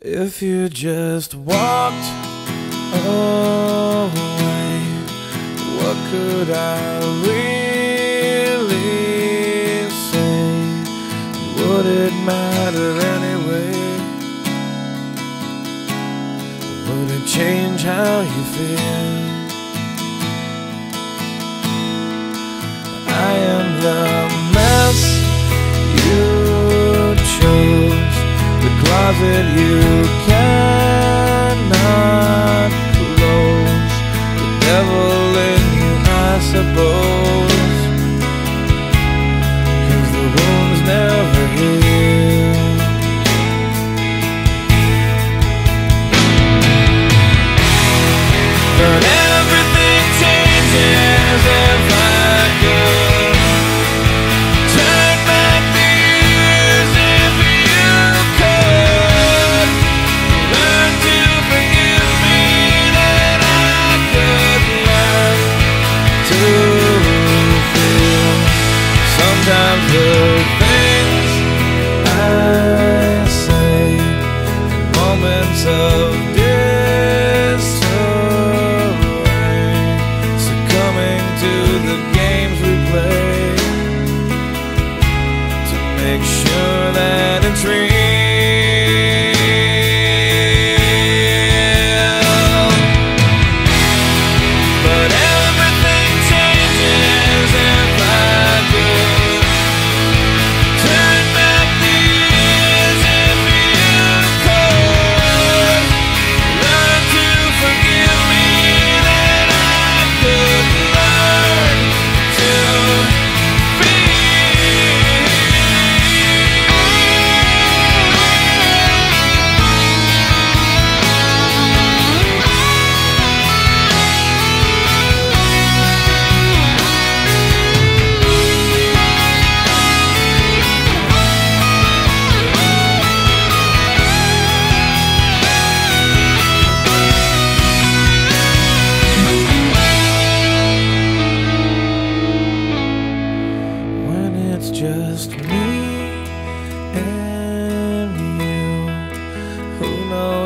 If you just walked away, what could I really say? Would it matter anyway? Would it change how you feel? closet you cannot close. The devil in you, I suppose.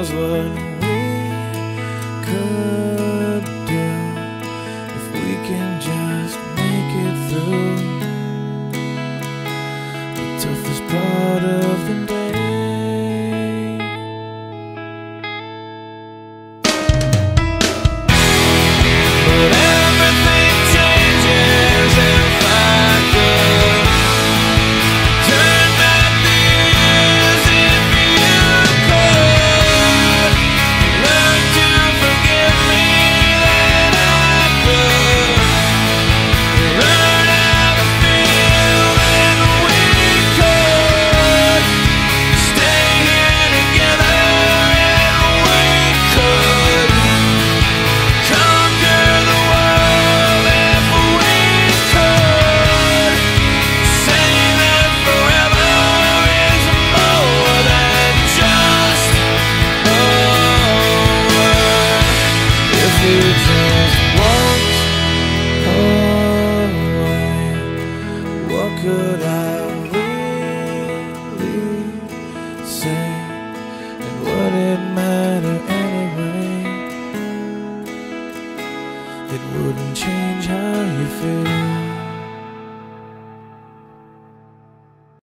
Rosewood just walked away What could I really say? And would it matter anyway? It wouldn't change how you feel